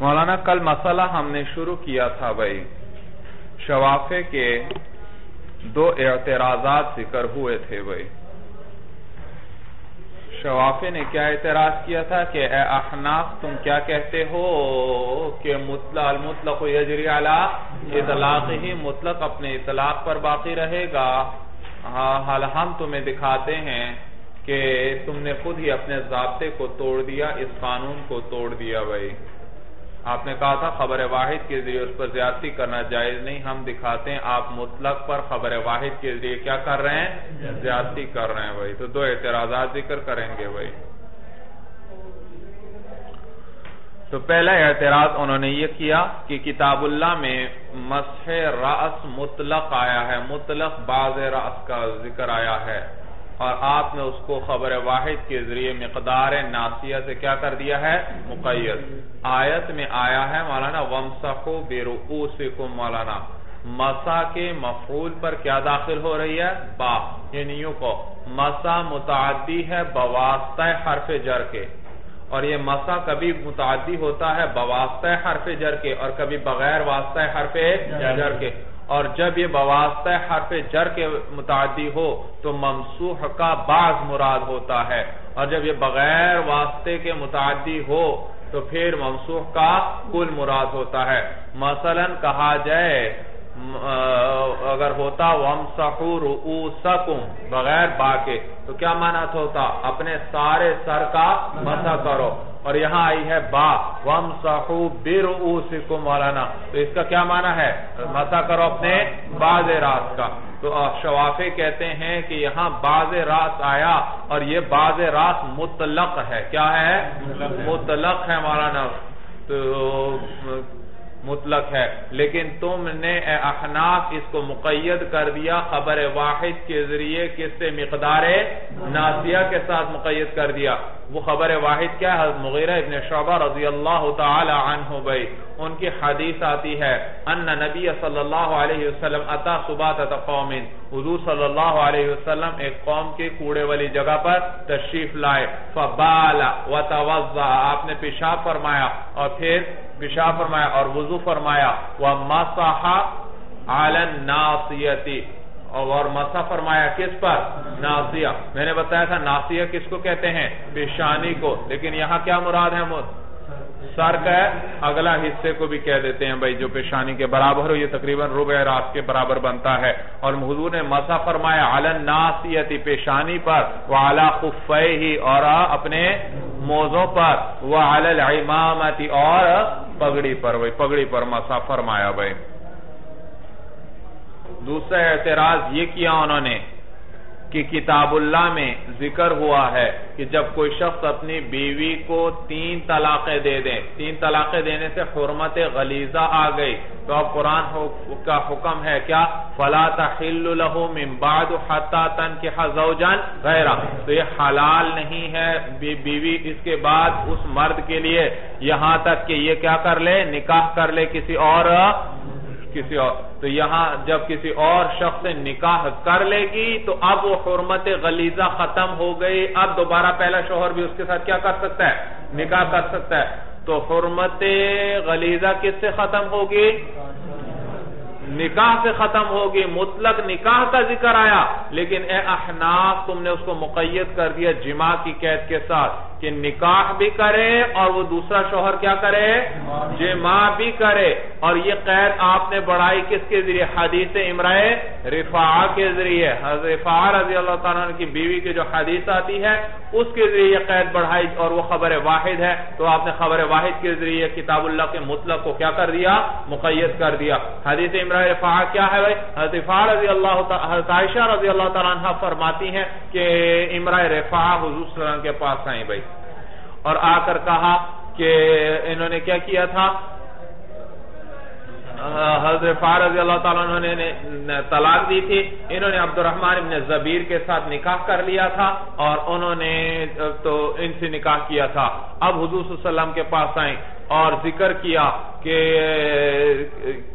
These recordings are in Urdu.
مولانا، کل مسئلہ ہم نے شروع کیا تھا بھائی۔ شوافے کے دو اعتراضات ذکر ہوئے تھے بھائی۔ شوافے نے کیا اعتراض کیا تھا کہ، اے احناف، تم کیا کہتے ہو کہ المطلق یجری علی اطلاق ہی مطلق اپنے اطلاق پر باقی رہے گا۔ ہاں، حال ہم تمہیں دکھاتے ہیں کہ تم نے خود ہی اپنے ضابطے کو توڑ دیا، اس قانون کو توڑ دیا بھائی۔ آپ نے کہا تھا خبر واحد کے ذریعے اس پر زیادتی کرنا جائز نہیں، ہم دکھاتے ہیں آپ مطلق پر خبر واحد کے ذریعے کیا کر رہے ہیں؟ زیادتی کر رہے ہیں بھائی، تو دو اعتراضات ذکر کریں گے بھائی۔ تو پہلا اعتراض انہوں نے یہ کیا کہ کتاب اللہ میں مسح رأس مطلق آیا ہے، مطلق بعض رأس کا ذکر آیا ہے۔ اور آپ نے اس کو خبر واحد کے ذریعے مقدار ناسیہ سے کیا کر دیا ہے؟ مقید۔ آیت میں آیا ہے مولانا وَمْسَحُ بِرُؤُوسِكُمْ مولانا۔ مسا کے مفعول پر کیا داخل ہو رہی ہے؟ با یعنی یوں کو مسا متعدی ہے بواسطہ حرف جر کے۔ اور یہ مسا کبھی متعدی ہوتا ہے بواسطہ حرف جر کے اور کبھی بغیر واسطہ حرف جر کے۔ اور جب یہ بواسطہ حرف جر کے متعدی ہو تو ممسوح کا بعض مراد ہوتا ہے اور جب یہ بغیر واسطے کے متعدی ہو تو پھر ممسوح کا کل مراد ہوتا ہے۔ مثلا کہا جائے اگر ہوتا وَمْسَحُوا رُؤُوسَكُمْ بغیر با کے تو کیا معنی ہوتا؟ اپنے سارے سر کا مسا کرو۔ اور یہاں آئی ہے با وَمْسَحُوا بِرُؤُوسِكُمْ مولانا۔ تو اس کا کیا معنی ہے؟ مسا کرو اپنے باز راس کا۔ تو شوافے کہتے ہیں کہ یہاں باز راس آیا اور یہ باز راس مطلق ہے۔ کیا ہے؟ مطلق ہے مولانا۔ تو مطلق ہے۔ لیکن تم نے اے احناف اس کو مقید کر دیا، خبر واحد کے ذریعے کس سے؟ مقدار ناسیہ کے ساتھ مقید کر دیا۔ وہ خبر واحد کیا ہے؟ حضرت مغیرہ ابن شعبہ رضی اللہ تعالی عنہ بھئی ان کی حدیث آتی ہے، ان نبی صلی اللہ علیہ وسلم اتا صبات قوم. حضور صلی اللہ علیہ وسلم ایک قوم کے کوڑے والی جگہ پر تشریف لائے فبالا وتوضع آپ نے پیشاب فرمایا، اور پھر پیشاب فرمایا اور وضو فرمایا، وَمَسَحَ عَلَى النَّاسِيَةِ اور مسا فرمایا، کس پر? ناسیہ میں نے بتایا تھا ناسیہ کس کو کہتے ہیں؟ پیشانی کو. لیکن یہاں کیا مراد ہے سر کا اگلا حصے کو بھی کہہ دیتے ہیں بھائی، جو پیشانی کے برابر ہو. یہ تقریباً ربع راس کے برابر بنتا ہے. اور حضور نے مسا فرمایا عَلَى النَّاسِيَةِ پیشانی پر وَعَلَى خُفَّيْهِ اور اپنے موزوں پر وَعَلَى الْعِمَامَةِ اور پگڑی پر. بھائی پگڑی پر مسا فرمایا بھائی. دوسرا اعتراض یہ کیا انہوں نے کہ کتاب اللہ میں ذکر ہوا ہے کہ جب کوئی شخص اپنی بیوی کو تین طلاقیں دے دیں تین طلاقیں دینے سے حرمت غلیظہ آ گئی، تو اب قرآن کا حکم ہے کیا؟ فَلَا تَحِلُّ لَهُ مِن بَعْدُ حَتَّى تَنْكِحَ زَوْجًا غَيْرًا تو یہ حلال نہیں ہے بیوی اس کے بعد اس مرد کے لیے، یہاں تک کہ یہ کیا کر لے؟ نکاح کر لے کسی اور کسی اور تو یہاں جب کسی اور شخص سے نکاح کر لے گی، تو اب وہ حرمت غلیظہ ختم ہو گئی۔ اب دوبارہ پہلا شوہر بھی اس کے ساتھ کیا کر سکتا ہے؟ نکاح کر سکتا ہے۔ تو حرمت غلیظہ کس سے ختم ہوگی؟ نکاح سے ختم ہوگی۔ مطلق نکاح کا ذکر آیا، لیکن اے احناف، تم نے اس کو مقید کر دیا جمع کی قید کے ساتھ۔ کہ نکاح بھی کرے اور وہ دوسرا شوہر کیا کرے؟ جمع بھی کرے۔ اور یہ قید آپ نے بڑھائی کس کے ذریعے؟ حدیث امرائے رفاع کے ذریعے، حضرت رفاع رضی اللہ تعالیٰ کی بیوی کی جو حدیث آتی ہے، اس کے ذریعے یہ قید بڑھائی اور وہ خبر واحد ہے۔ تو آپ نے خبر واحد کے ذریعے کتاب اللہ کے مطلق کو کیا کر دیا؟ مقید کر دیا۔ حدیث امرائے رفاع کیا ہے بھائی؟ حضرت رفاع رضی اللہ حضرت عائشہ رضی اللہ تعالیٰ عنہ فرماتی ہیں کہ امرائے رفاع حضور صلی اللہ علیہ وسلم کے پاس آئیں بھائی۔ اور آ کر کہا کہ انہوں نے کیا کیا تھا؟ حضرت فار رضی اللہ تعالیٰ نے طلاق دی تھی۔ انہوں نے عبد الرحمن ابن زبیر کے ساتھ نکاح کر لیا تھا اور انہوں نے تو ان سے نکاح کیا تھا۔ اب حضور صلی اللہ علیہ وسلم کے پاس آئیں اور ذکر کیا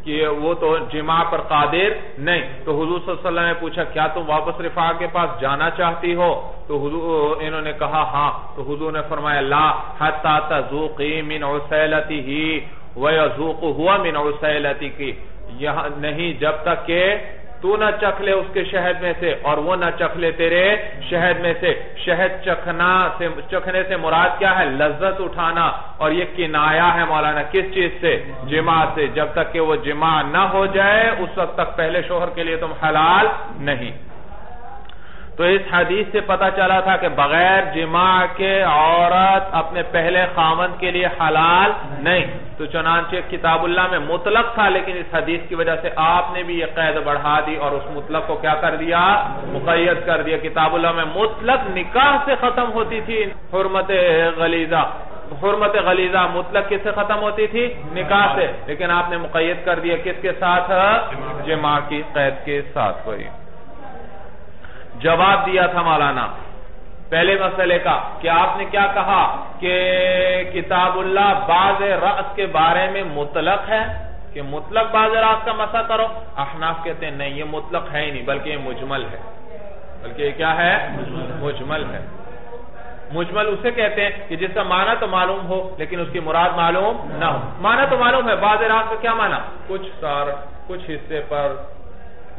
کہ وہ تو جماع پر قادر نہیں۔ تو حضور صلی اللہ علیہ وسلم نے پوچھا، کیا تم واپس رفاع کے پاس جانا چاہتی ہو؟ تو انہوں نے کہا ہاں۔ تو حضور نے فرمایا، لا حتی تزوقی من عسیلتی ہی وَيَزُوقُ هُوَ مِنْ عُسَيْلَتِ کی نہیں، جب تک کہ تو نہ چکھ لے اس کے شہد میں سے اور وہ نہ چکھ لے تیرے شہد میں سے۔ شہد چکھنا چکھنے سے مراد کیا ہے؟ لذت اٹھانا۔ اور یہ کنایا ہے مولانا، کس چیز سے؟ جمع سے۔ جب تک کہ وہ جمع نہ ہو جائے، اس وقت تک پہلے شوہر کے لیے تم حلال نہیں۔ تو اس حدیث سے پتا چلا تھا کہ بغیر جماع کے عورت اپنے پہلے خامند کے لیے حلال نہیں۔ تو چنانچہ کتاب اللہ میں مطلق تھا، لیکن اس حدیث کی وجہ سے آپ نے بھی یہ قید بڑھا دی اور اس مطلق کو کیا کر دیا؟ مقید کر دیا۔ کتاب اللہ میں مطلق نکاح سے ختم ہوتی تھی۔ حرمت غلیظہ حرمت غلیظہ مطلق کس سے ختم ہوتی تھی؟ نکاح سے۔ لیکن آپ نے مقید کر دیا کس کے ساتھ؟ جماع کی قید کے ساتھ۔ ہوئی جواب دیا تھا مولانا۔ پہلے مسئلے کا کہ آپ نے کیا کہا کہ کتاب اللہ بعض رأس کے بارے میں مطلق ہے؟ کہ مطلق بعض رأس کا مسئلہ کرو۔ احناف کہتے ہیں، نہیں، یہ مطلق ہے ہی نہیں، بلکہ یہ مجمل ہے۔ بلکہ یہ کیا ہے؟ مجمل ہے۔ مجمل اسے کہتے ہیں کہ جس کا معنی تو معلوم ہو، لیکن اس کی مراد معلوم نہ ہو۔ معنی تو معلوم ہے، بعض رأس کا کیا معنی؟ کچھ سار، کچھ حصے پر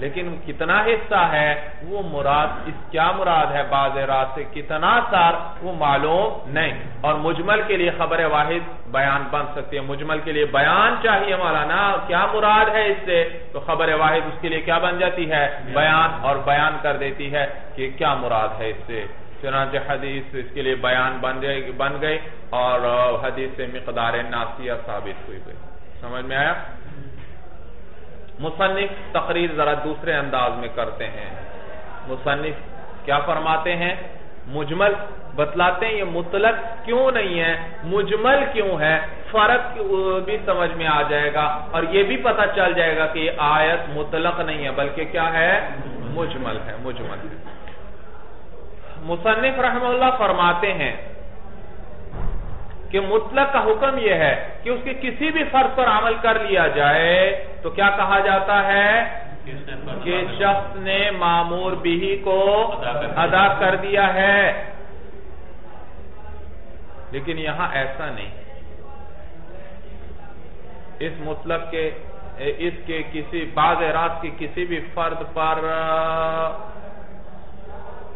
لیکن کتنا حصہ ہے وہ مراد، اس کیا مراد ہے بعض رات سے؟ کتنا سار وہ معلوم نہیں۔ اور مجمل کے لیے خبر واحد بیان بن سکتی ہے۔ مجمل کے لیے بیان چاہیے مولانا، کیا مراد ہے اس سے؟ تو خبر واحد اس کے لیے کیا بن جاتی ہے؟ بیان، اور بیان کر دیتی ہے کہ کیا مراد ہے اس سے۔ چنانچہ حدیث اس کے لیے بیان بن گئی اور حدیث سے مقدار ناسیہ ثابت ہوئی۔ گئی سمجھ میں آیا؟ مصنف تقریر ذرا دوسرے انداز میں کرتے ہیں۔ مصنف کیا فرماتے ہیں؟ مجمل بتلاتے ہیں، یہ مطلق کیوں نہیں ہے؟ مجمل کیوں ہے؟ فرق بھی سمجھ میں آ جائے گا اور یہ بھی پتا چل جائے گا کہ یہ آیت مطلق نہیں ہے، بلکہ کیا ہے؟ مجمل ہے، مجمل مصنف رحم اللہ فرماتے ہیں کہ مطلق کا حکم یہ ہے کہ اس کے کسی بھی فرض پر عمل کر لیا جائے، تو کیا کہا جاتا ہے؟ کہ شخص نے معمور بھی کو ادا کر دیا ہے۔ لیکن یہاں ایسا نہیں۔ اس مطلق کے، اس کے کسی، بعض راز کی کسی بھی فرد پر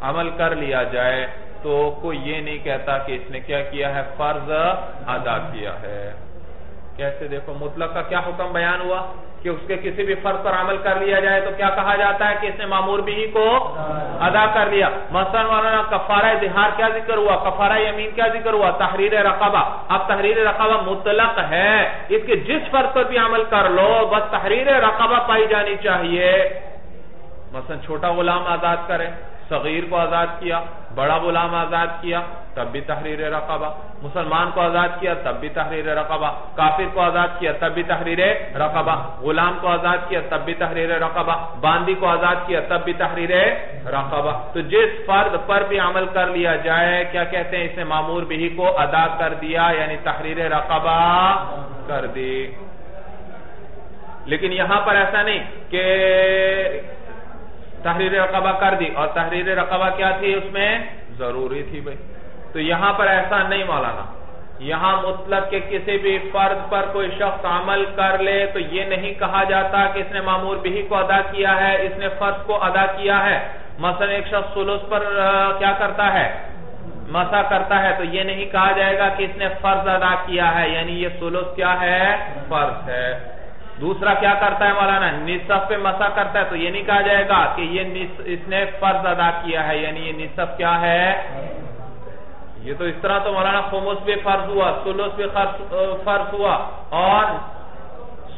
عمل کر لیا جائے۔ تو کوئی یہ نہیں کہتا کہ اس نے کیا کیا ہے؟ فرض ادا کیا ہے۔ کیسے دیکھو، مطلق کا کیا حکم بیان ہوا؟ کہ اس کے کسی بھی فرض پر عمل کر لیا جائے تو کیا کہا جاتا ہے کہ اس نے معمور بھی کو ادا کر لیا؟ مثلا مولانا، کفارہ دہار کیا ذکر ہوا؟ کفارہ یمین کیا ذکر ہوا؟ تحریر رقبہ۔ اب تحریر رقبہ مطلق ہے۔ اس کے جس فرض پر بھی عمل کر لو، بس تحریر رقبہ پائی جانی چاہیے۔ مثلا چھوٹا غلام آزاد کرے۔ صغیر کو آزاد کیا، بڑا غلام آزاد کیا، تب بھی تحریر رقبہ۔ مسلمان کو آزاد کیا، تب بھی تحریر رقبہ۔ کافر کو آزاد کیا، تب بھی تحریر رقبہ۔ غلام کو آزاد کیا، تب بھی تحریر رقبہ۔ باندی کو آزاد کیا، تب بھی تحریر رقبہ۔ تو جس فرد پر بھی عمل کر لیا جائے، کیا کہتے ہیں؟ اسے معمور بھی کو ادا کر دیا یعنی تحریر رقبہ کر دی۔ لیکن یہاں پر ایسا نہیں کہ تحریر رقبہ کر دی اور تحریر رقبہ کیا تھی اس میں؟ ضروری تھی بھئی تو یہاں پر ایسا نہیں مولانا۔ یہاں مطلق کے کسی بھی فرد پر کوئی شخص عمل کر لے تو یہ نہیں کہا جاتا کہ اس نے معمور بھی کو ادا کیا ہے، اس نے فرض کو ادا کیا ہے۔ مثلا ایک شخص سلوس پر کیا کرتا ہے؟ مسا کرتا ہے۔ تو یہ نہیں کہا جائے گا کہ اس نے فرض ادا کیا ہے یعنی یہ سلوس کیا ہے؟ فرض ہے۔ دوسرا کیا کرتا ہے مولانا؟ نصف پہ مسا کرتا ہے تو یہ نہیں کہا جائے گا کہ یہ اس نے فرض ادا کیا ہے یعنی یہ نصف کیا ہے؟ یہ تو اس طرح تو مولانا خمس پہ فرض ہوا سلوس پہ فرض ہوا اور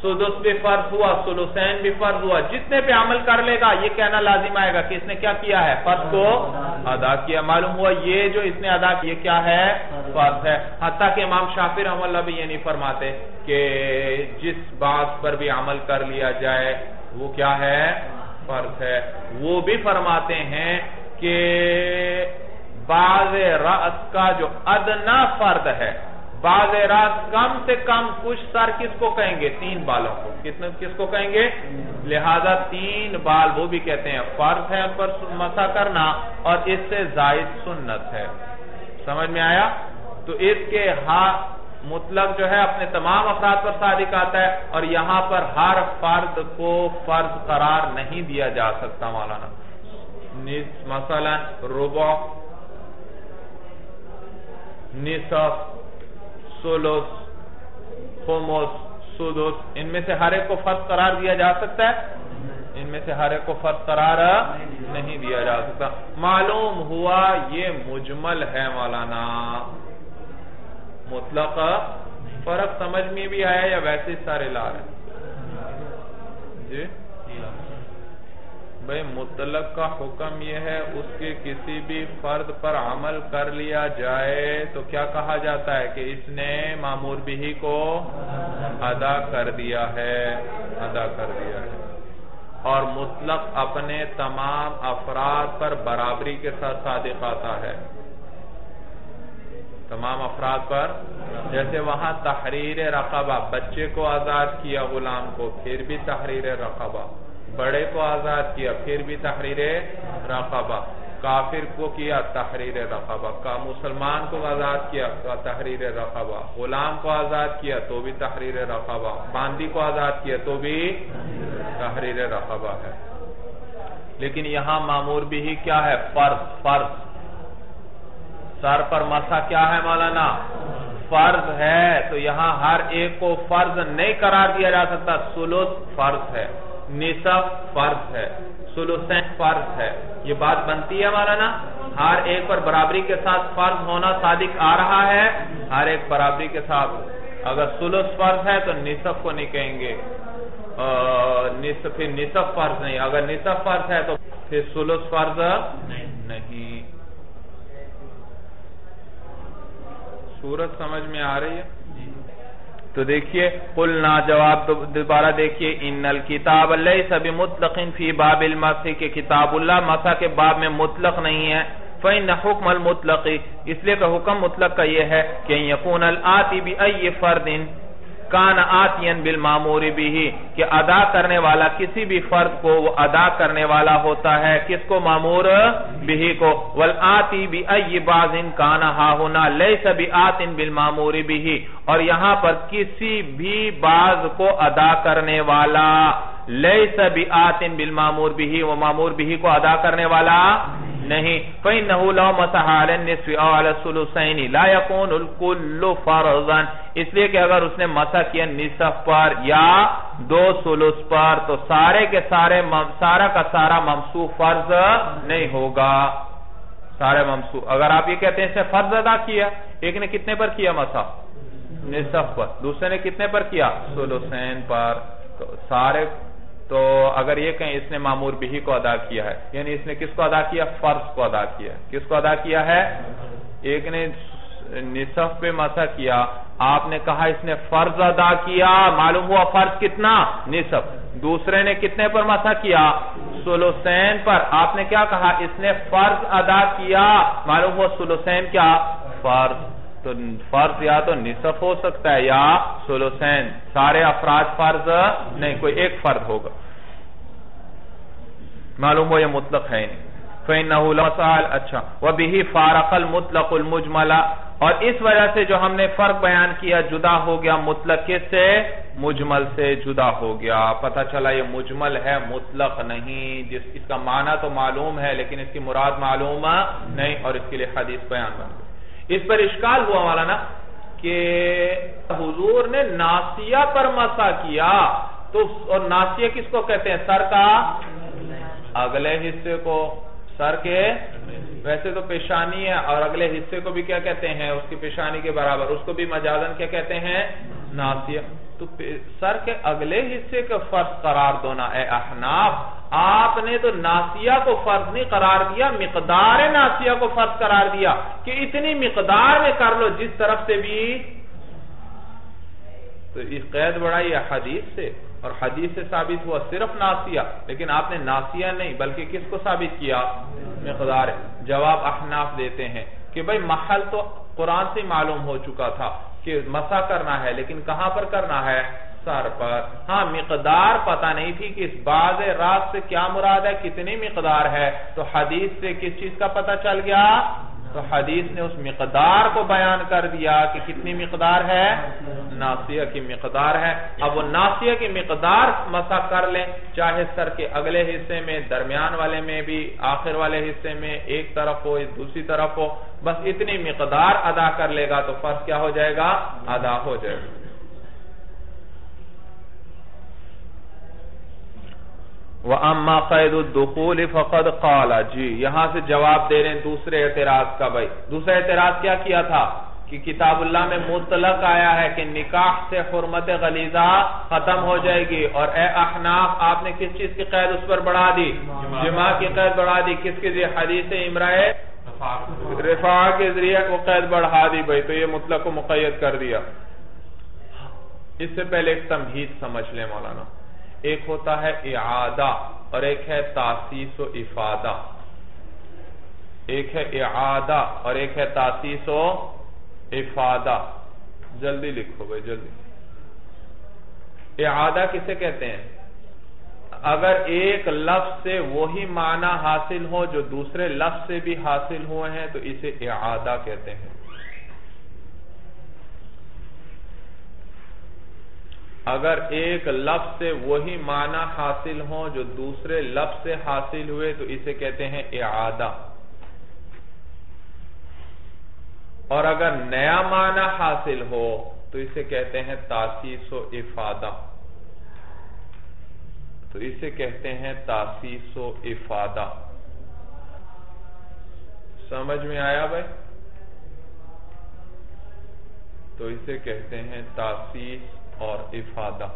سدس بھی فرض ہوا، سلوسین بھی فرض ہوا۔ جتنے پہ عمل کر لے گا، یہ کہنا لازم آئے گا کہ اس نے کیا کیا ہے؟ فرض کو ادا کیا۔ معلوم ہوا یہ جو اس نے ادا کیا کیا ہے؟ فرض ہے۔ حتیٰ کہ امام شافی رحم اللہ بھی یہ نہیں فرماتے کہ جس بات پر بھی عمل کر لیا جائے، وہ کیا ہے؟ فرض ہے۔ وہ بھی فرماتے ہیں کہ بعض رأس کا جو ادنا فرد ہے بعض راز کم سے کم کچھ سر کس کو کہیں گے؟ تین بالوں کو۔ کس کو کہیں گے؟ لہذا تین بال وہ بھی کہتے ہیں فرض ہے ان پر مسا کرنا اور اس سے زائد سنت ہے۔ سمجھ میں آیا؟ تو اس کے ہاتھ مطلق جو ہے اپنے تمام افراد پر صادق آتا ہے اور یہاں پر ہر فرد کو فرض قرار نہیں دیا جا سکتا مولانا۔ مثلا ربع، نصف سولوس خموس سودوس، ان میں سے ہر ایک کو فرض قرار دیا جا سکتا ہے؟ ان میں سے ہر ایک کو فرض قرار نہیں دیا جا سکتا۔ معلوم ہوا یہ مجمل ہے مولانا۔ مطلق فرق سمجھ میں بھی آیا یا ویسے سارے لا رہے ہیں؟ جی؟ بھئی مطلق کا حکم یہ ہے، اس کے کسی بھی فرد پر عمل کر لیا جائے تو کیا کہا جاتا ہے کہ اس نے معمور بھی کو ادا کر دیا ہے، ادا کر دیا ہے۔ اور مطلق اپنے تمام افراد پر برابری کے ساتھ صادق آتا ہے۔ تمام افراد پر؟ جیسے وہاں تحریر رقبہ، بچے کو آزاد کیا، غلام کو، پھر بھی تحریر رقبہ۔ بڑے کو آزاد کیا، پھر بھی تحریر رقبہ۔ کافر کو کیا تحریر رقبہ، کا مسلمان کو آزاد کیا تحریر رقبہ، غلام کو آزاد کیا تو بھی تحریر رقبہ، باندی کو آزاد کیا تو بھی تحریر رقبہ ہے۔ لیکن یہاں معمور بھی ہی کیا ہے؟ فرض فرض۔ سر پر مسا کیا ہے مولانا؟ فرض ہے۔ تو یہاں ہر ایک کو فرض نہیں قرار دیا جا سکتا سلوس فرض ہے۔ نصف فرض ہے، سلوسین فرض ہے۔ یہ بات بنتی ہے ہمارا نا ہر ایک پر برابری کے ساتھ فرض ہونا صادق آ رہا ہے، ہر ایک برابری کے ساتھ۔ اگر سلوس فرض ہے تو نصف کو نہیں کہیں گے۔ پھر نصف فرض نہیں۔ اگر نصف فرض ہے تو پھر سلوس فرض نہیں۔ صورت سمجھ میں آ رہی ہے؟ تو دیکھیے قلنا جواب دوبارہ دیکھیے، ان الکتاب لیس مطلق فی باب المسح کے کتاب اللہ مسح کے باب میں مطلق نہیں ہے۔ فَإِنَّ حکم الْمُطْلَقِ، اس لیے کہ حکم مطلق کا یہ ہے کہ یکون الْآتِ بِأَيِّ فَرْدٍ فرد کان آتین بالمامور بھی کہ ادا کرنے والا کسی بھی فرد کو وہ ادا کرنے والا ہوتا ہے۔ کس کو؟ مامور بھی کو۔ والآتی بی ای بازن کان ہا ہونا، لیس بی آتن بالمامور بھی اور یہاں پر کسی بھی باز کو ادا کرنے والا، لیس بی آتن بالمامور بھی وہ مامور بھی کو ادا کرنے والا نہیں فَإِنَّهُ لَوْ مَسَحَالَ النِّسْوِ أَوْ عَلَى السُّلُسَيْنِ لَا يَكُونُ الْكُلُّ فَرْضًا۔ اس لیے کہ اگر اس نے مسح کیا نصف پر یا دو سلس پر، تو سارے کے سارے سارا کا سارا ممسوح فرض نہیں ہوگا۔ سارے ممسوح اگر آپ یہ کہتے ہیں اس نے فرض ادا کیا، ایک نے کتنے پر کیا مسح؟ نصف پر۔ دوسرے نے کتنے پر کیا؟ سلسین پر۔ سارے تو اگر یہ کہیں اس نے معمور بھی کو ادا کیا ہے یعنی اس نے کس کو ادا کیا؟ فرض کو ادا کیا کس کو ادا کیا ہے؟ ایک نے نصف پہ مسا کیا۔ آپ نے کہا اس نے فرض ادا کیا، معلوم ہوا فرض کتنا؟ نصف۔ دوسرے نے کتنے پر مسا کیا؟ سلوسین پر۔ آپ نے کیا کہا؟ اس نے فرض ادا کیا۔ معلوم ہوا سلوسین کیا؟ فرض۔ تو فرض یا تو نصف ہو سکتا ہے یا سلوسین، سارے افراد فرض نہیں، کوئی ایک فرد ہوگا۔ معلوم ہو یہ مطلق ہے نہیں۔ فَإِنَّهُ لَمَسَالِ اچھا۔ وَبِهِ فَارَقَ الْمُطْلَقُ الْمُجْمَلَ۔ اور اس وجہ سے جو ہم نے فرق بیان کیا، جدا ہو گیا مطلق کس سے؟ مجمل سے جدا ہو گیا۔ پتہ چلا یہ مجمل ہے، مطلق نہیں۔ جس، اس کا معنی تو معلوم ہے، لیکن اس کی مراد معلوم نہیں، اور اس کے لیے حدیث بیان بن گئی۔ اس پر اشکال ہوا والا نا کہ حضور نے ناسیہ پر مسا کیا تو اور ناسیہ کس کو کہتے ہیں؟ سر کا؟ اگلے حصے کو۔ سر کے؟ ویسے تو پیشانی ہے، اور اگلے حصے کو بھی کیا کہتے ہیں؟ اس کی پیشانی کے برابر۔ اس کو بھی مجازن کیا کہتے ہیں؟ ناسیہ تو سر کے اگلے حصے کا فرض قرار دونا اے احناف، آپ نے تو ناسیہ کو فرض نہیں قرار دیا، مقدار ناسیہ کو فرض قرار دیا کہ اتنی مقدار میں کر لو جس طرف سے بھی۔ تو اس قید بڑھائی حدیث سے، اور حدیث سے ثابت ہوا صرف ناسیہ، لیکن آپ نے ناسیہ نہیں، بلکہ کس کو ثابت کیا؟ مقدار۔ جواب احناف دیتے ہیں کہ بھئی محل تو قرآن سے معلوم ہو چکا تھا۔ کہ مسا کرنا ہے، لیکن کہاں پر کرنا ہے؟ سر پر۔ ہاں مقدار پتا نہیں تھی کہ اس بعض رات سے کیا مراد ہے، کتنی مقدار ہے۔ تو حدیث سے کس چیز کا پتا چل گیا؟ تو حدیث نے اس مقدار کو بیان کر دیا کہ کتنی مقدار ہے؟ ناسیہ کی مقدار ہے۔ اب وہ ناسیہ کی مقدار مسا کر لیں، چاہے سر کے اگلے حصے میں، درمیان والے میں بھی، آخر والے حصے میں ایک طرف ہو دوسری طرف ہو۔ بس اتنی مقدار ادا کر لے گا تو فرض کیا ہو جائے گا؟ ادا ہو جائے گا۔ وَأَمَّا قَيْدُ الدُّخُولِ فَقَدْ قَالَ۔ جی یہاں سے جواب دے رہے ہیں دوسرے اعتراض کا بھائی۔ دوسرے اعتراض کیا کیا تھا؟ کہ کتاب اللہ میں مطلق آیا ہے کہ نکاح سے حرمت غلیظہ ختم ہو جائے گی۔ اور اے احناف آپ نے کس چیز کی قید اس پر بڑھا دی؟ جماع کی قید بڑھا دی۔ کس کے ذریعے؟ حدیث امرائے رفاع کے ذریعے. وہ قید بڑھا دی بھائی۔ تو یہ مطلق کو مقید کر دیا۔ اس سے پہلے ایک تمہید سمجھ لیں مولانا۔ ایک ہوتا ہے اعادہ اور ایک ہے تاسیس و افادہ۔ ایک ہے اعادہ اور ایک ہے تاسیس و افادہ۔ جلدی لکھو بھائی، جلدی۔ اعادہ کسے کہتے ہیں؟ اگر ایک لفظ سے وہی معنی حاصل ہو جو دوسرے لفظ سے بھی حاصل ہوئے ہیں تو اسے اعادہ کہتے ہیں۔ اگر ایک لفظ سے وہی معنی حاصل ہوں جو دوسرے لفظ سے حاصل ہوئے تو اسے کہتے ہیں اعادہ۔ اور اگر نیا معنی حاصل ہو تو اسے کہتے ہیں تاسیس و افادہ۔ تو اسے کہتے ہیں تاسیس و افادہ۔ سمجھ میں آیا بھائی؟ تو اسے کہتے ہیں تاسیس اور افادہ۔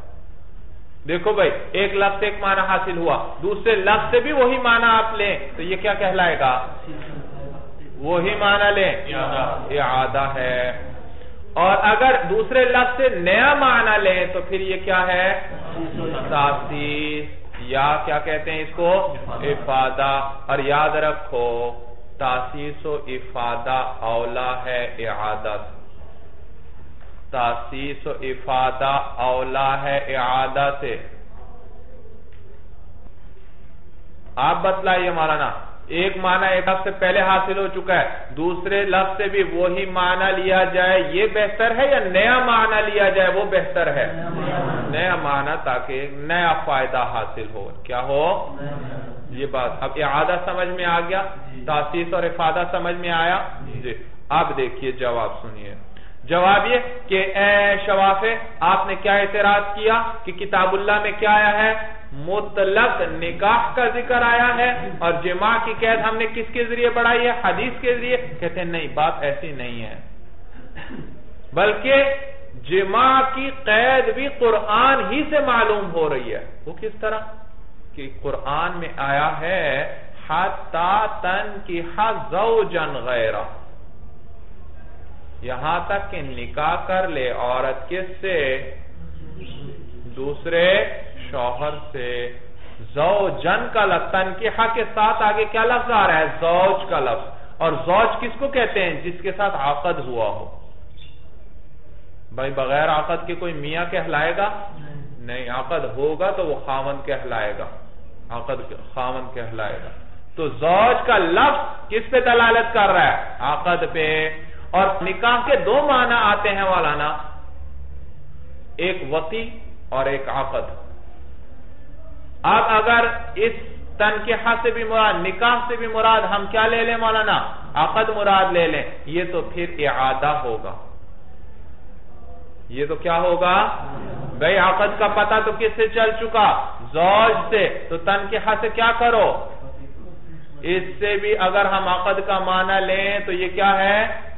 دیکھو بھائی ایک لفظ سے ایک معنی حاصل ہوا دوسرے لفظ سے بھی وہی معنی آپ لیں تو یہ کیا کہلائے گا؟ وہی معنی لیں۔ اعادہ۔ ہے۔ اور اگر دوسرے لفظ سے نیا معنی لیں تو پھر یہ کیا ہے؟ تاسیس یا کیا کہتے ہیں اس کو؟ افادہ۔ اور یاد رکھو تاسیس و افادہ اولا ہے اعادت تاسیس و افادہ اولا ہے اعادہ سے۔ آپ بتلائیے مولانا، ایک معنی ایک لفظ سے پہلے حاصل ہو چکا ہے، دوسرے لفظ سے بھی وہی معنی لیا جائے، یہ بہتر ہے یا نیا معنی لیا جائے، وہ بہتر ہے؟ نیا معنی تاکہ نیا فائدہ حاصل ہو۔ کیا ہو؟ یہ بات۔ اب اعادہ سمجھ میں آ گیا، تاسیس اور افادہ سمجھ میں آیا؟ جی۔ اب دیکھیے جواب سنیے۔ جواب یہ کہ اے شوافے آپ نے کیا اعتراض کیا کہ کتاب اللہ میں کیا آیا ہے؟ مطلق نکاح کا ذکر آیا ہے اور جماع کی قید ہم نے کس کے ذریعے بڑھائی ہے؟ حدیث کے ذریعے۔ کہتے ہیں، نہیں، بات ایسی نہیں ہے۔ بلکہ جماع کی قید بھی قرآن ہی سے معلوم ہو رہی ہے۔ وہ کس طرح؟ کہ قرآن میں آیا ہے، حتی تن کی حزوجن یہاں تک کہ نکاح کر لے عورت کس سے؟ دوسرے شوہر سے۔ زوجن کا لفظ تنکیحہ کے ساتھ آگے کیا لفظ آ رہا ہے؟ زوج کا لفظ۔ اور زوج کس کو کہتے ہیں؟ جس کے ساتھ عقد ہوا ہو۔ بھائی، بغیر عقد کے کوئی میاں کہلائے گا؟ نہیں، عقد ہوگا تو وہ خامن کہلائے گا۔ عقد خامن کہلائے گا۔ تو زوج کا لفظ کس پہ دلالت کر رہا ہے؟ عقد پہ۔ اور نکاح کے دو معنی آتے ہیں والانا ایک وقی اور ایک عقد۔ اب اگر اس تنکیحہ سے بھی مراد، نکاح سے بھی مراد ہم کیا لے لیں مولانا؟ عقد مراد لے لیں۔ یہ تو پھر اعادہ ہوگا۔ یہ تو کیا ہوگا؟ بھئی عقد کا پتہ تو کس سے چل چکا؟ زوج سے۔ تو تنکیحہ سے کیا کرو؟ اس سے بھی اگر ہم عقد کا معنی لیں تو یہ کیا ہے؟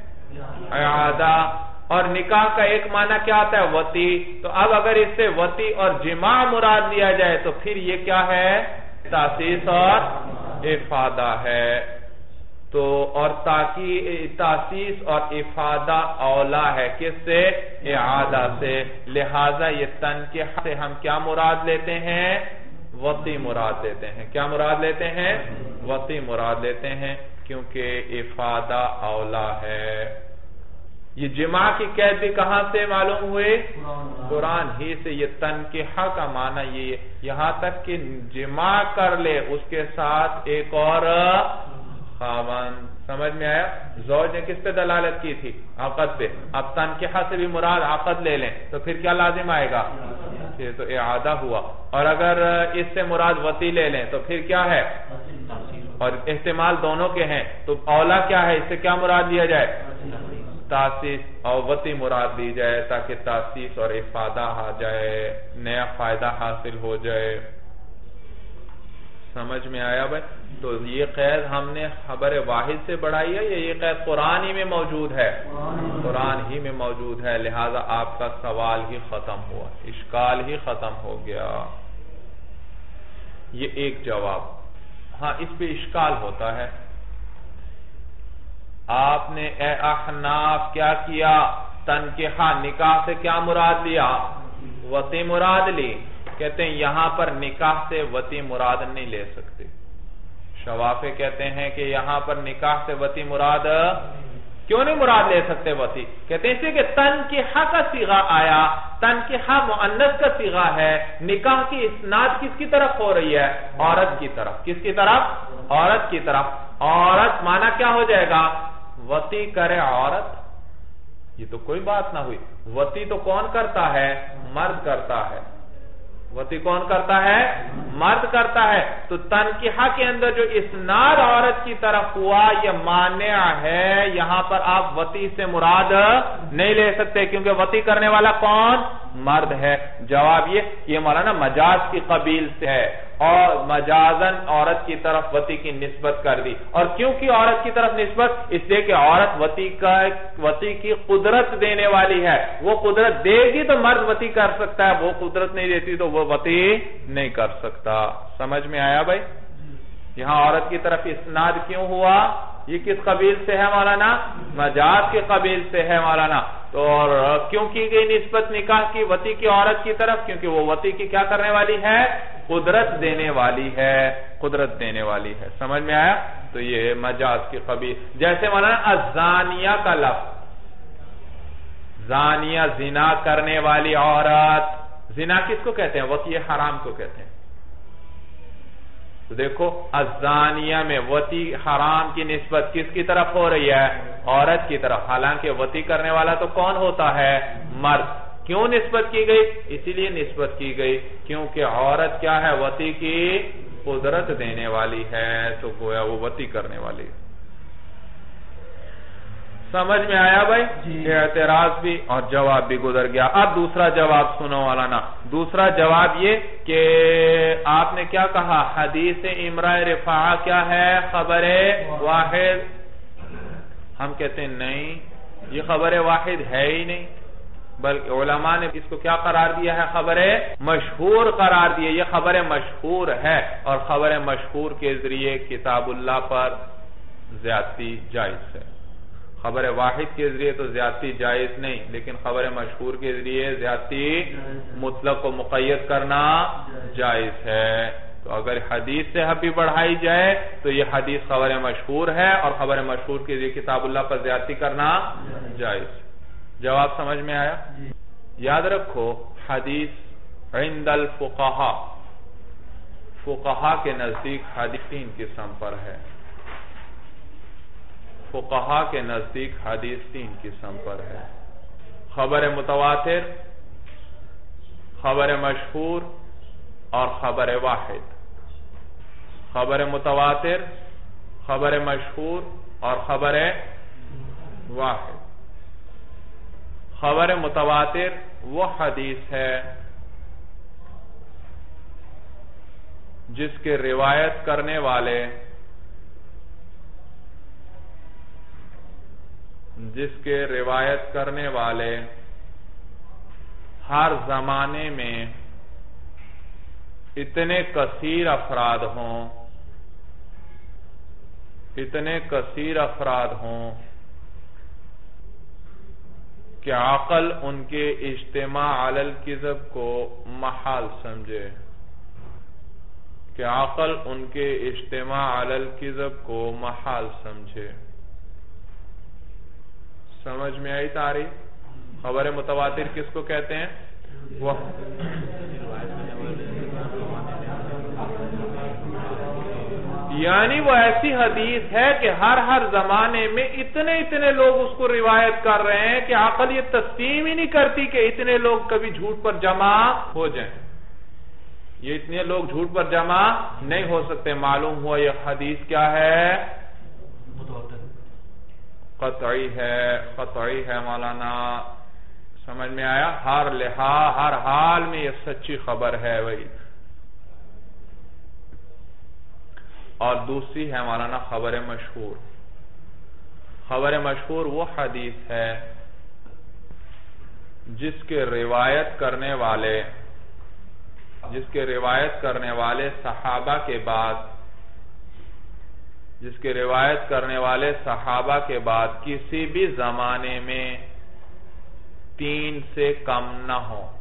اعادہ اور نکاح کا ایک معنی کیا آتا ہے وتی تو اب اگر اس سے وتی اور جماع مراد لیا جائے تو پھر یہ کیا ہے؟ تاسیس اور افادہ ہے۔ تو اور تاسیس اور افادہ اولا ہے کس سے؟ اعادہ سے۔ لہذا یہ تنکیح سے ہم کیا مراد لیتے ہیں؟ وطی مراد لیتے ہیں۔ کیا مراد لیتے ہیں؟ وطی مراد لیتے ہیں کیونکہ افادہ اولا ہے۔ یہ جمع کی قید بھی کہاں سے معلوم ہوئے؟ قرآن ہی سے۔ یہ تنکیحہ کا معنی یہ یہاں تک کہ جمع کر لے، اس کے ساتھ ایک اور خاون سمجھ میں آیا؟ زوج نے کس پہ دلالت کی تھی؟ عقد پہ۔ اب تنکیحہ سے بھی مراد عقد لے لیں، تو پھر کیا لازم آئے گا؟ تو اعادہ ہوا۔ اور اگر اس سے مراد وطی لے لیں، تو پھر کیا ہے؟ اور احتمال دونوں کے ہیں۔ تو اولا کیا ہے؟ اس سے کیا مراد لیا جائے؟ تاسیس اور وطی مراد لی جائے تاکہ تاسیس اور افادہ آ جائے، نیا فائدہ حاصل ہو جائے۔ سمجھ میں آیا بھائی؟ تو یہ قید ہم نے خبر واحد سے بڑھائی ہے یا یہ قید قرآن ہی میں موجود ہے؟ قرآن ہی میں موجود ہے، لہذا آپ کا سوال ہی ختم ہوا، اشکال ہی ختم ہو گیا۔ یہ ایک جواب۔ ہاں اس پہ اشکال ہوتا ہے۔ آپ نے اے احناف کیا کیا؟ تنکیحہ ہاں نکاح سے کیا مراد لیا؟ وطی مراد لی۔ کہتے ہیں یہاں پر نکاح سے وطی مراد نہیں لے سکتے۔ شوافے کہتے ہیں کہ یہاں پر نکاح سے وطی مراد کیوں نہیں مراد لے سکتے وطی کہتے ہیں کہ تن کی حق ہاں کا سیغا آیا، تن کی حق معنس کا سیغا ہے۔ نکاح کی اسناد کس کی طرف ہو رہی ہے؟ عورت کی طرف۔ کس کی طرف؟ عورت کی طرف۔ عورت مانا کیا ہو جائے گا؟ وطی کرے عورت؟ یہ تو کوئی بات نہ ہوئی۔ وطی تو کون کرتا ہے؟ مرد کرتا ہے۔ وطی کون کرتا ہے؟ مرد کرتا ہے۔ تو تنکیحہ کے اندر جو اسناد عورت کی طرف ہوا، یہ مانع ہے۔ یہاں پر آپ وطی سے مراد نہیں لے سکتے، کیونکہ وطی کرنے والا کون؟ مرد ہے۔ جواب یہ یہ مولانا مجاز کی قبیل سے ہے اور مجازن عورت کی طرف وطی کی نسبت کر دی۔ اور کیونکہ عورت کی طرف نسبت، اس لیے کہ عورت وطی کا وطی کی قدرت دینے والی ہے۔ وہ قدرت دے گی تو مرد وطی کر سکتا ہے، وہ قدرت نہیں دیتی تو وہ وطی نہیں کر سکتا۔ سمجھ میں آیا بھائی؟ یہاں عورت کی طرف اسناد کیوں ہوا؟ یہ کس قبیل سے ہے مولانا؟ مجاز کے قبیل سے ہے مولانا۔ تو کیوں کی گئی نسبت نکاح کی وطی کی عورت کی طرف؟ کیونکہ وہ وطی کی کیا کرنے والی ہے؟ قدرت دینے والی ہے، قدرت دینے والی ہے۔ سمجھ میں آیا؟ تو یہ مجاز کی قبیل جیسے مولانا ازانیہ کا لفظ۔ زانیہ زنا کرنے والی عورت۔ زنا کس کو کہتے ہیں؟ وطی حرام کو کہتے ہیں۔ تو دیکھو ازانیہ میں وطی حرام کی نسبت کس کی طرف ہو رہی ہے؟ عورت کی طرف۔ حالانکہ وطی کرنے والا تو کون ہوتا ہے؟ مرد۔ کیوں نسبت کی گئی؟ اسی لیے نسبت کی گئی، کیونکہ عورت کیا ہے؟ وطی کی قدرت دینے والی ہے، تو گویا وہ وطی کرنے والی ہے۔ سمجھ میں آیا بھائی؟ جی۔ اعتراض بھی اور جواب بھی گزر گیا۔ اب دوسرا جواب سنو والا نا دوسرا جواب یہ کہ آپ نے کیا کہا؟ حدیث امرہ رفاع کیا ہے؟ خبر واحد۔ ہم کہتے ہیں نہیں یہ خبر واحد ہے ہی نہیں۔ بلکہ علماء نے اس کو کیا قرار دیا ہے؟ خبر مشہور قرار دیا۔ یہ خبر مشہور ہے اور خبر مشہور کے ذریعے کتاب اللہ پر زیادتی جائز ہے۔ خبر واحد کے ذریعے تو زیادتی جائز نہیں لیکن خبر مشہور کے ذریعے زیادتی مطلق کو مقید کرنا جائز ہے۔ تو اگر حدیث سے حبی بڑھائی جائے تو یہ حدیث خبر مشہور ہے اور خبر مشہور کے ذریعے کتاب اللہ پر زیادتی کرنا جائز۔ جواب سمجھ میں آیا؟ یاد رکھو حدیث عند الفقہا فقہا کے نزدیک حدیث تین قسم پر ہے۔ فقہا کے نزدیک حدیث تین قسم پر ہے۔ خبر متواتر، خبر مشہور اور خبر واحد۔ خبر متواتر، خبر مشہور اور خبر واحد۔ خبر متواتر وہ حدیث ہے جس کے روایت کرنے والے جس کے روایت کرنے والے ہر زمانے میں اتنے کثیر افراد ہوں، اتنے کثیر افراد ہوں کہ عقل ان کے اجتماع علی الكذب کو محال سمجھے۔ کہ عقل ان کے اجتماع علی الكذب کو محال سمجھے۔ سمجھ میں آئی تاریخ؟ خبر متواتر کس کو کہتے ہیں؟ وہ یعنی وہ ایسی حدیث ہے کہ ہر ہر زمانے میں اتنے اتنے لوگ اس کو روایت کر رہے ہیں کہ عقل یہ تسلیم ہی نہیں کرتی کہ اتنے لوگ کبھی جھوٹ پر جمع ہو جائیں۔ یہ اتنے لوگ جھوٹ پر جمع نہیں ہو سکتے، معلوم ہوا یہ حدیث کیا ہے؟ قطعی ہے قطعی ہے مولانا، سمجھ میں آیا؟ ہر لحا ہر حال میں یہ سچی خبر ہے وہی۔ اور دوسری ہے مولانا خبر مشہور۔ خبر مشہور وہ حدیث ہے جس کے روایت کرنے والے، جس کے روایت کرنے والے صحابہ کے بعد جس کے روایت کرنے والے صحابہ کے بعد کسی بھی زمانے میں تین سے کم نہ ہو۔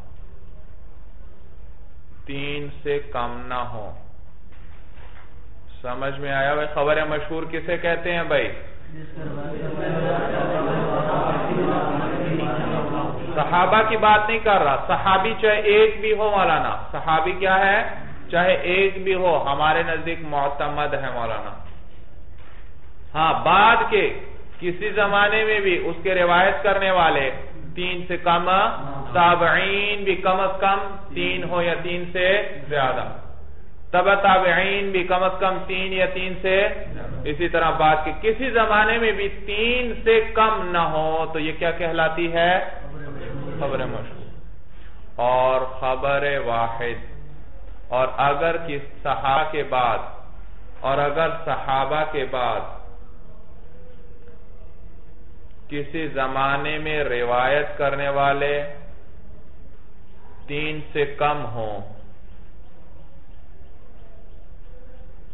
تین سے کم نہ ہو۔ سمجھ میں آیا بھائی؟ خبر مشہور کسے کہتے ہیں بھائی؟ صحابہ کی بات نہیں کر رہا۔ صحابی چاہے ایک بھی ہو مولانا، صحابی کیا ہے؟ چاہے ایک بھی ہو۔ ہمارے نزدیک معتمد ہے مولانا۔ ہاں بعد کے کسی زمانے میں بھی اس کے روایت کرنے والے تین سے کم، تابعین بھی کم از کم تین ہو یا تین سے زیادہ۔ تبع تابعین بھی کم از کم تین یا تین سے اسی طرح بات کے کسی زمانے میں بھی تین سے کم نہ ہو تو یہ کیا کہلاتی ہے؟ خبر مشہور۔ اور خبر واحد۔ اور اگر کس صحابہ کے بعد، اور اگر صحابہ کے بعد کسی زمانے میں روایت کرنے والے تین سے کم ہوں۔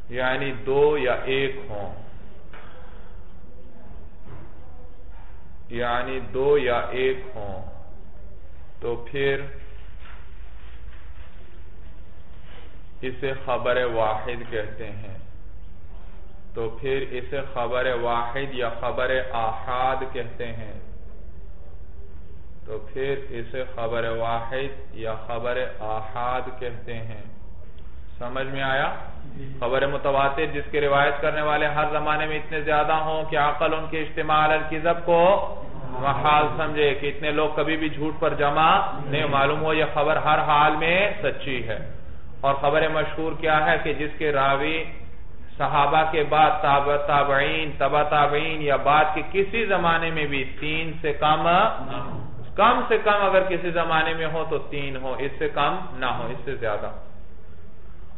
یعنی دو یا ایک ہوں۔ یعنی دو یا ایک ہوں۔ تو پھر اسے خبر واحد کہتے ہیں۔ تو پھر اسے خبر واحد یا خبر آحاد کہتے ہیں۔ تو پھر اسے خبر واحد یا خبر آحاد کہتے ہیں۔ سمجھ میں آیا؟ خبر متواتر جس کے روایت کرنے والے ہر زمانے میں اتنے زیادہ ہوں کہ عقل ان کے اجتماع الکذب کو محال سمجھے کہ اتنے لوگ کبھی بھی جھوٹ پر جمع نہیں معلوم ہو یہ خبر ہر حال میں سچی ہے۔ اور خبر مشہور کیا ہے کہ جس کے راوی صحابہ کے بعد تابعین تبا تابعین یا بعد کے کسی زمانے میں بھی تین سے کم کم سے کم اگر کسی زمانے میں ہو تو تین ہو اس سے کم نہ ہو اس سے زیادہ۔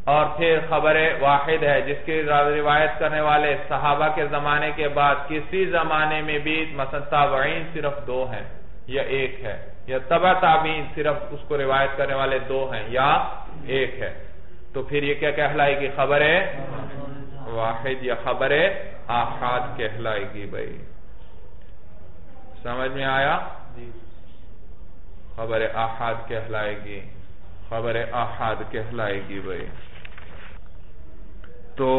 اور پھر خبر واحد ہے جس کی روایت کرنے والے صحابہ کے زمانے کے بعد کسی زمانے میں بھی مثلا تابعین صرف دو ہیں یا ایک ہے یا تبا تابعین صرف اس کو روایت کرنے والے دو ہیں یا ایک ہے۔ تو پھر یہ کیا کہلائے گی خبر ہے واحد یا خبر آحاد کہلائے گی بھائی سمجھ میں آیا؟ جی۔ خبر آحاد کہلائے گی خبر آحاد کہلائے گی بھائی تو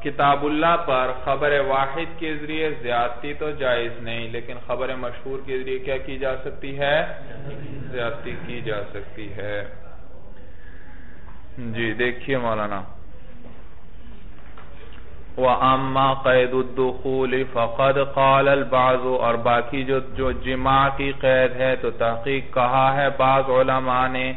کتاب اللہ پر خبر واحد کے ذریعے زیادتی تو جائز نہیں لیکن خبر مشہور کے ذریعے کیا کی جا سکتی ہے؟ زیادتی کی جا سکتی ہے۔ جی دیکھیے مولانا۔ وَأَمَّا قَيْدُ الدُّخُولِ فَقَدْ قَالَ الْبَعْضُ اور باقی جو جو جماع کی قید ہے تو تحقیق کہا ہے بعض علماء نے،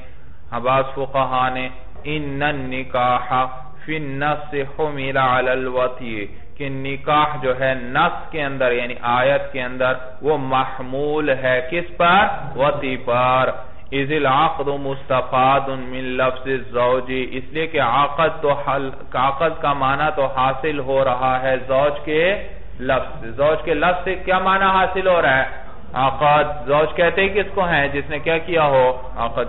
بعض فقہا نے اِنَّ النِّكَاحَ فِي النَّفْسِ حُمِلَ عَلَى الْوَطِيِ، کہ نکاح جو ہے نفس کے اندر یعنی آیت کے اندر، وہ محمول ہے کس پر؟ وطی پر۔ اذ العقد مستفاد من لفظ الزوجی اس لیے کہ عقد تو عقد کا معنی تو حاصل ہو رہا ہے زوج کے لفظ۔ زوج کے لفظ سے کیا معنی حاصل ہو رہا ہے؟ عقد۔ زوج کہتے ہیں کس کو ہیں؟ جس نے کیا کیا ہو؟ عقد۔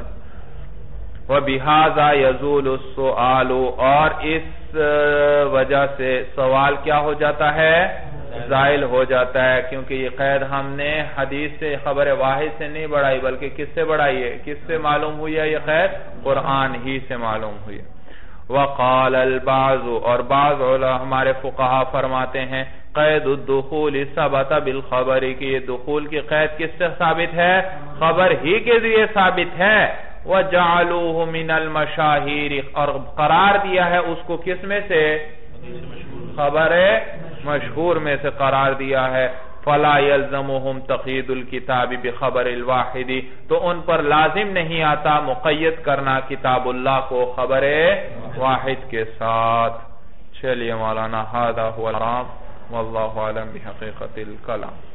وَبِهَذَا يَزُولُ السُّعَالُ اور اس وجہ سے سوال کیا ہو جاتا ہے؟ زائل ہو جاتا ہے، کیونکہ یہ قید ہم نے حدیث سے، خبر واحد سے نہیں بڑھائی، بلکہ کس سے بڑھائی ہے؟ کس سے معلوم ہوئی ہے یہ قید؟ قرآن ہی سے معلوم ہوئی ہے۔ وقال البعض، اور بعض ہمارے فقہا فرماتے ہیں، قید الدخول ثبت بالخبر کی یہ دخول کی قید کس سے ثابت ہے؟ خبر ہی کے ذریعے ثابت ہے۔ وَجَعَلُوهُ مِنَ الْمَشَاهِيرِ اور قرار دیا ہے اس کو کس میں سے؟ خبر مشہور میں سے قرار دیا ہے، فلا يلزمهم تقید الكتاب بخبر الواحدی تو ان پر لازم نہیں آتا مقید کرنا کتاب اللہ کو خبر واحد کے ساتھ۔ چلیے مولانا هذا هو الرام واللہ عالم بحقیقت الکلام۔